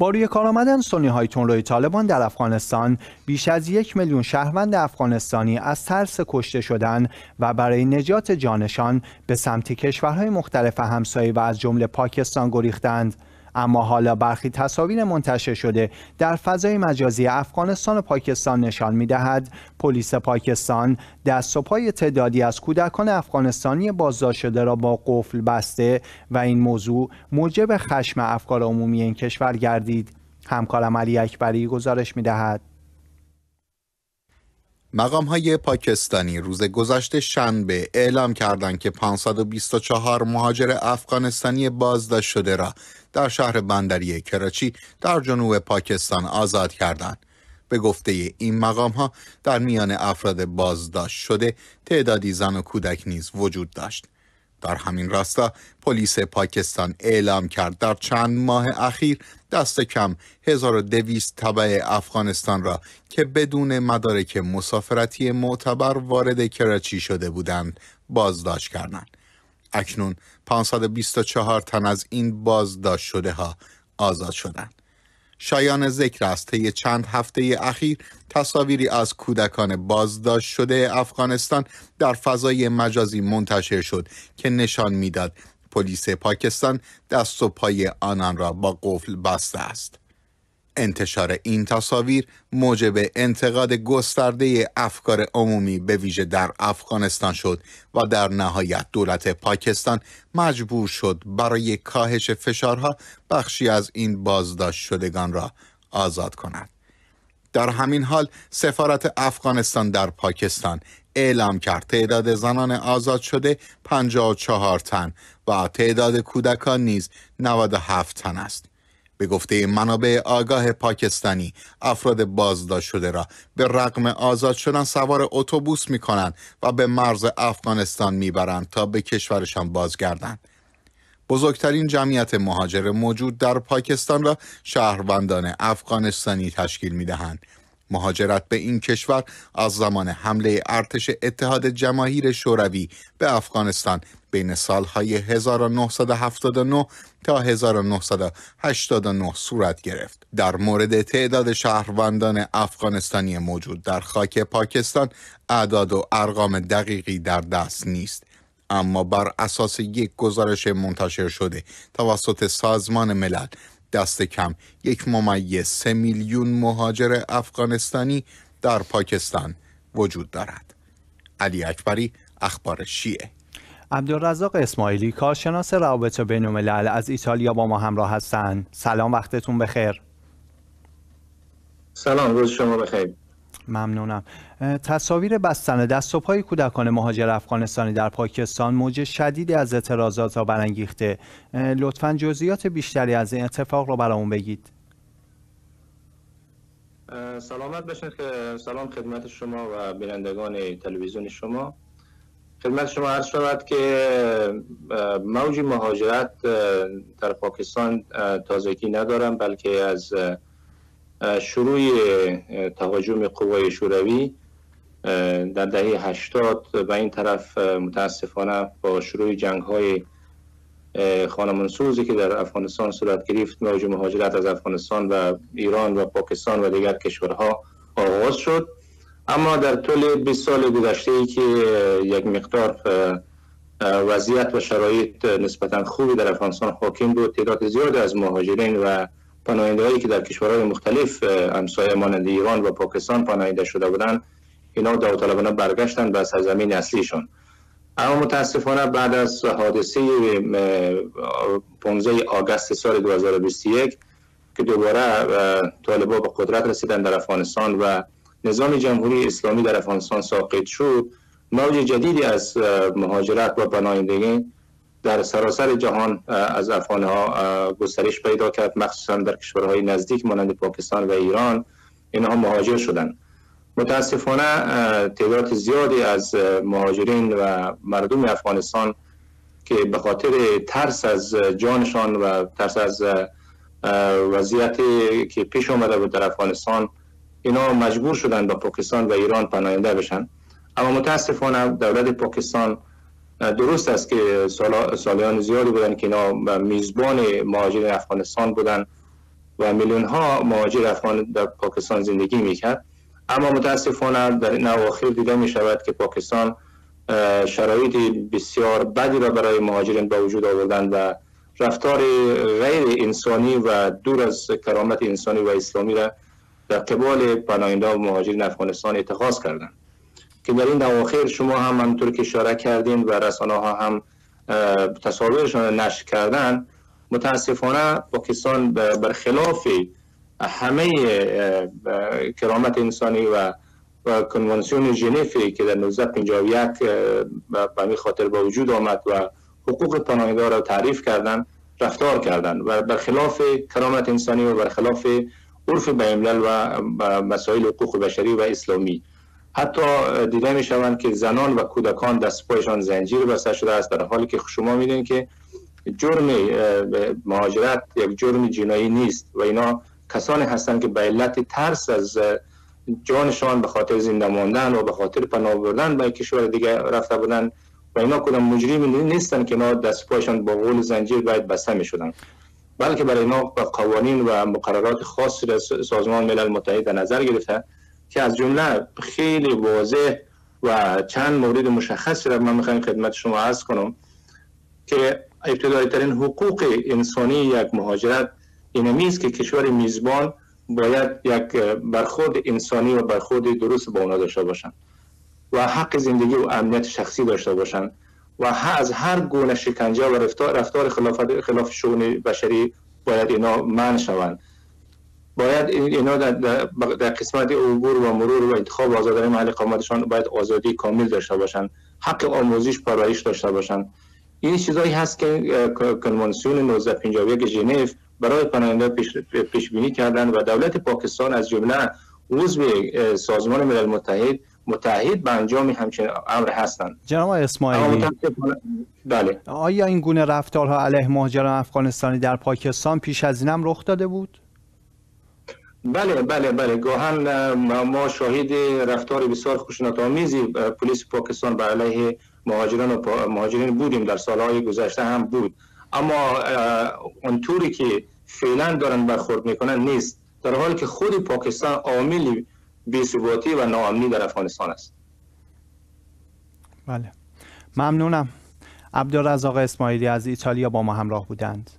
با روی کار آمدن سنی های تونروی طالبان در افغانستان بیش از یک میلیون شهروند افغانستانی از ترس کشته شدن و برای نجات جانشان به سمت کشورهای مختلف همسایه و از جمله پاکستان گریختند. اما حالا برخی تصاویر منتشر شده در فضای مجازی افغانستان و پاکستان نشان می دهد پلیس پاکستان دست و پای تعدادی از کودکان افغانستانی بازداشت شده را با قفل بسته و این موضوع موجب خشم افکار عمومی این کشور گردید. همکارم علی اکبری گزارش می دهد مقام های پاکستانی روز گذشته شنبه اعلام کردند که 524 مهاجر افغانستانی بازداشت شده را در شهر بندری کراچی در جنوب پاکستان آزاد کردند. به گفته این مقام ها در میان افراد بازداشت شده تعدادی زن و کودک نیز وجود داشت. در همین راستا پلیس پاکستان اعلام کرد در چند ماه اخیر دست کم 1200 طبع افغانستان را که بدون مدارک مسافرتی معتبر وارد کراچی شده بودند بازداشت کردند. اکنون 524 تن از این بازداشت شده ها آزاد شدند. شایان ذکر است طی چند هفته اخیر تصاویری از کودکان بازداشت شده افغانستان در فضای مجازی منتشر شد که نشان می‌داد پلیس پاکستان دست و پای آنان را با قفل بسته است. انتشار این تصاویر موجب انتقاد گسترده افکار عمومی به ویژه در افغانستان شد و در نهایت دولت پاکستان مجبور شد برای کاهش فشارها بخشی از این بازداشت شدگان را آزاد کند. در همین حال سفارت افغانستان در پاکستان اعلام کرد تعداد زنان آزاد شده 54 تن و تعداد کودکان نیز 97 تن است. به گفته منابع آگاه پاکستانی افراد بازداشت شده را به رقم آزاد شدن سوار اتوبوس می کنند و به مرز افغانستان می‌برند تا به کشورشان بازگردند. بزرگترین جمعیت مهاجر موجود در پاکستان را شهروندان افغانستانی تشکیل می دهند. مهاجرت به این کشور از زمان حمله ارتش اتحاد جماهیر شوروی به افغانستان بین سالهای 1979 تا 1989 صورت گرفت. در مورد تعداد شهروندان افغانستانی موجود در خاک پاکستان اعداد و ارقام دقیقی در دست نیست. اما بر اساس یک گزارش منتشر شده توسط سازمان ملل دست کم. یک ممیز سه میلیون مهاجر افغانستانی در پاکستان وجود دارد. علی اکبری اخبار شیعه. عبدالرزاق اسماعیلی کارشناس روابط بین الملل از ایتالیا با ما همراه هستند. سلام وقتتون بخیر. سلام روز شما بخیر. ممنونم. تصاویر بستن دست و پای کودکان مهاجر افغانستانی در پاکستان موج شدیدی از اعتراضات را برانگیخته. لطفا جزئیات بیشتری از این اتفاق را برامون بگید. سلامت باشید که سلام خدمت شما و بینندگان تلویزیون شما. خدمت شما عرض شود که موج مهاجرت در پاکستان تازگی ندارم بلکه از شروع تهاجم قوای شوروی در دهه 80 و این طرف متاسفانه با شروع جنگ های خانمانسوزی که در افغانستان صورت گرفت موج مهاجرت از افغانستان و ایران و پاکستان و دیگر کشورها آغاز شد. اما در طول 20 سال گذشته ای که یک مقدار وضعیت و شرایط نسبتا خوبی در افغانستان حاکم بود تعداد زیاد از مهاجرین و پناهنده هایی که در کشورهای مختلف همسایه مانند ایران و پاکستان پناهنده شده بودند اینا داوطلبانه برگشتن به سرزمین اصلیشون. اما متاسفانه بعد از حادثه 15 آگست سال 2021 که دوباره طالبا به قدرت رسیدن در افغانستان و نظام جمهوری اسلامی در افغانستان ساقط شد موج جدیدی از مهاجرت و پناهندگی در سراسر جهان از افغان ها گسترش پیدا کرد مخصوصا در کشورهای نزدیک مانند پاکستان و ایران. اینها مهاجر شدند. متاسفانه تعداد زیادی از مهاجرین و مردم افغانستان که به خاطر ترس از جانشان و ترس از وضعیتی که پیش آمده بود در افغانستان اینا مجبور شدن به پاکستان و ایران پناهنده بشن. اما متاسفانه دولت پاکستان درست است که سال، سالیان زیادی بودن که اینا میزبان مهاجرین افغانستان بودن و میلیون ها مهاجر افغان در پاکستان زندگی می‌کرد. اما متاسفانه در این اواخر دیده می شود که پاکستان شرایط بسیار بدی را برای مهاجرین به وجود آوردن و رفتار غیر انسانی و دور از کرامت انسانی و اسلامی را در قبال پناهنده و مهاجرین افغانستان اتخاذ کردند. که در این اواخر شما هم همطور که اشاره کردین و رسانه ها هم تصاویرشان نشر کردن متاسفانه پاکستان برخلاف همه کرامت انسانی و و کنوانسیون ژنو که در 1951 به می خاطر به وجود آمد و حقوق پناهنده را تعریف کردند رفتار کردند و برخلاف کرامت انسانی و برخلاف عرف بین و مسائل حقوق بشری و اسلامی. حتی دیده می شوند که زنان و کودکان دست پایشان زنجیر بسته شده است در حالی که شما می‌دونید که جرم مهاجرت یک جرم جنایی نیست و اینا کسانی هستند که به علت ترس از جانشان به خاطر زنده ماندن و به خاطر پناه بردن به کشور دیگه رفته بودن و اینا کدام مجرمی نیستن که اینا دست پایشان با غول زنجیر باید بسته می شدن بلکه برای اینا قوانین و مقررات خاص سازمان ملل متحد در نظر گرفته که از جمله خیلی واضح و چند مورد مشخصی را من می‌خوایم خدمت شما عرض کنم که ابتدایی ترین حقوق انسانی یک مهاجرت اینمی است که کشور میزبان باید یک برخورد انسانی و برخورد درست با اونا داشته باشند و حق زندگی و امنیت شخصی داشته باشند و از هر گونه شکنجه و رفتار, رفتار خلاف, خلاف شون بشری باید اینا من شوند. باید اینا در, در قسمت عبور و مرور و انتخاب آزادانه محل اقامتشان باید آزادی کامل داشته باشند حق آموزش پرورش داشته باشند این چیزایی هست که کنوانسیون 1951 ژنو برای پناهنده پیش, پیش بینی کردن و دولت پاکستان از جمله عضو سازمان ملل متحد متحد به انجام همچین امر هستند. جناب اسماعیلی. بله. آیا این گونه رفتارها علیه مهاجران افغانستانی در پاکستان پیش از اینم رخ داده بود؟ بله بله بله. گاهن ما شاهد رفتار بسیار خشونت آمیزی پلیس پاکستان به علیه مهاجران و مهاجرین بودیم. در سالهای گذشته هم بود. اما اونطوری که فعلا دارن برخورد می‌کنن نیست. در حالی که خود پاکستان عامل بی‌ثباتی و ناامنی در افغانستان است. بله. ممنونم. عبدالرزاق اسماعیلی از ایتالیا با ما همراه بودند.